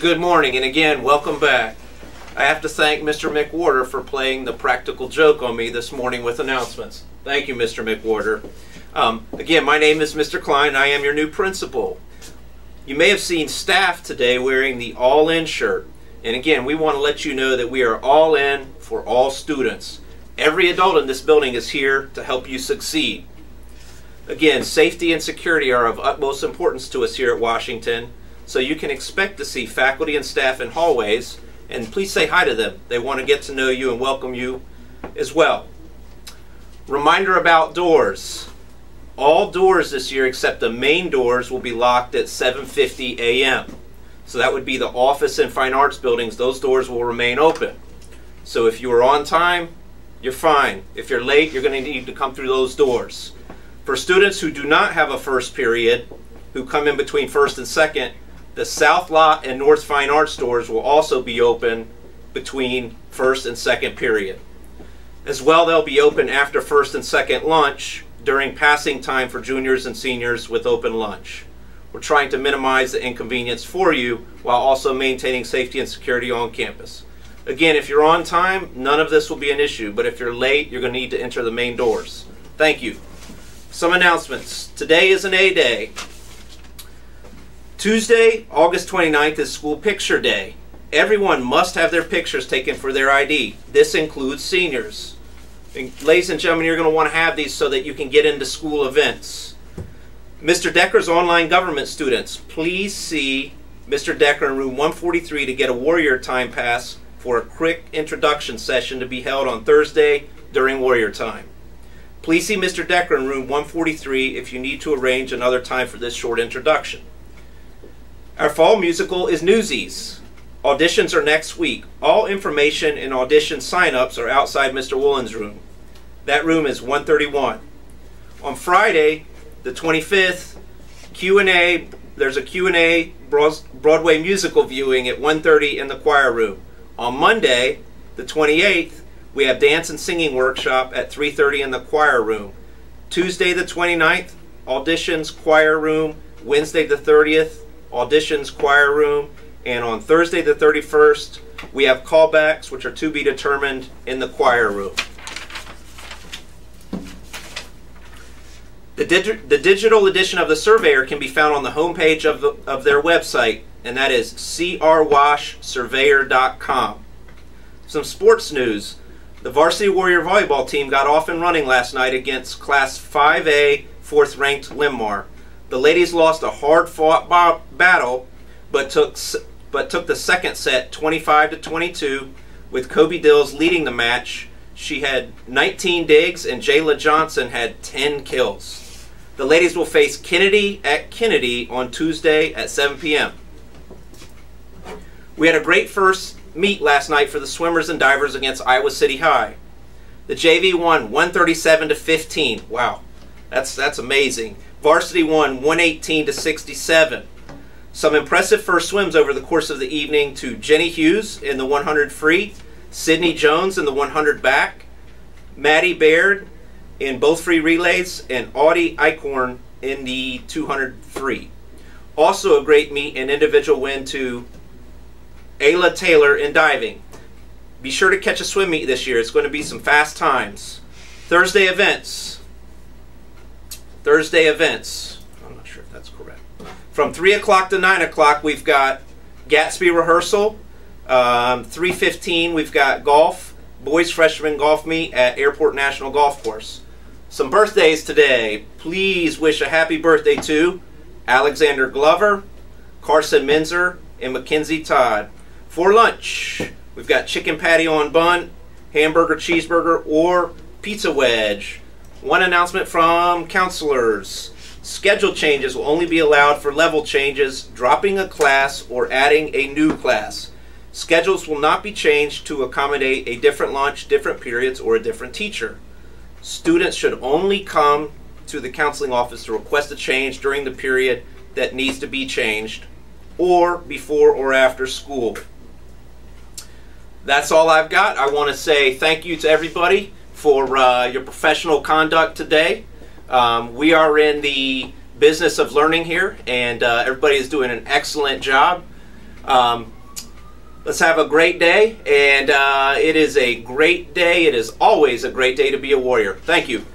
Good morning, and again, welcome back. I have to thank Mr. McWhorter for playing the practical joke on me this morning with announcements. Thank you, Mr. McWhorter. Um, again, my name is Mr. Klein. I am your new principal. You may have seen staff today wearing the All In shirt. And again, we want to let you know that we are all in for all students. Every adult in this building is here to help you succeed. Again, safety and security are of utmost importance to us here at Washington, so you can expect to see faculty and staff in hallways, and please say hi to them. They want to get to know you and welcome you as well. Reminder about doors. All doors this year except the main doors will be locked at 7.50 a.m. So that would be the office and fine arts buildings. Those doors will remain open. So if you are on time, you're fine. If you're late, you're going to need to come through those doors. For students who do not have a first period, who come in between first and second, the South Lot and North Fine Arts stores will also be open between first and second period. As well, they'll be open after first and second lunch during passing time for juniors and seniors with open lunch. We're trying to minimize the inconvenience for you while also maintaining safety and security on campus. Again, if you're on time, none of this will be an issue, but if you're late, you're going to need to enter the main doors. Thank you. Some announcements. Today is an A day. Tuesday, August 29th is School Picture Day. Everyone must have their pictures taken for their ID. This includes seniors. And ladies and gentlemen, you're going to want to have these so that you can get into school events. Mr. Decker's online government students, please see Mr. Decker in room 143 to get a Warrior Time Pass for a quick introduction session to be held on Thursday during Warrior Time. Please see Mr. Decker in room 143 if you need to arrange another time for this short introduction. Our fall musical is Newsies. Auditions are next week. All information and audition sign-ups are outside Mr. Woolen's room. That room is 131. On Friday, the 25th, Q&A, there's a Q&A Broadway musical viewing at 1.30 in the choir room. On Monday, the 28th, we have dance and singing workshop at 3.30 in the choir room. Tuesday the 29th, auditions choir room. Wednesday the 30th, auditions choir room. And on Thursday the 31st, we have callbacks, which are to be determined in the choir room. The, the digital edition of the Surveyor can be found on the homepage of, the, of their website, and that is crwashsurveyor.com. Some sports news. The Varsity Warrior volleyball team got off and running last night against Class 5A, fourth ranked Linn-Mar. The ladies lost a hard fought battle, but took, but took the second set 25 to 22, with Kobe Dills leading the match. She had 19 digs, and Jayla Johnson had 10 kills. The ladies will face Kennedy at Kennedy on Tuesday at 7 p.m. We had a great first meet last night for the swimmers and divers against Iowa City High. The JV won 137 to 15. Wow, that's that's amazing. Varsity won 118 to 67. Some impressive first swims over the course of the evening to Jenny Hughes in the 100 free, Sydney Jones in the 100 back, Maddie Baird in both free relays, and Audie Eichhorn in the 200 free. Also a great meet and individual win to Ayla Taylor in diving. Be sure to catch a swim meet this year. It's going to be some fast times. Thursday events. Thursday events. I'm not sure if that's correct. From 3 o'clock to 9 o'clock, we've got Gatsby rehearsal. Um, 3.15, we've got golf. Boys freshman golf meet at Airport National Golf Course. Some birthdays today. Please wish a happy birthday to Alexander Glover, Carson Menzer, and Mackenzie Todd. For lunch, we've got chicken patty on bun, hamburger, cheeseburger, or pizza wedge. One announcement from counselors. Schedule changes will only be allowed for level changes, dropping a class, or adding a new class. Schedules will not be changed to accommodate a different launch, different periods, or a different teacher. Students should only come to the counseling office to request a change during the period that needs to be changed, or before or after school that's all I've got. I want to say thank you to everybody for uh, your professional conduct today. Um, we are in the business of learning here, and uh, everybody is doing an excellent job. Um, let's have a great day, and uh, it is a great day. It is always a great day to be a warrior. Thank you.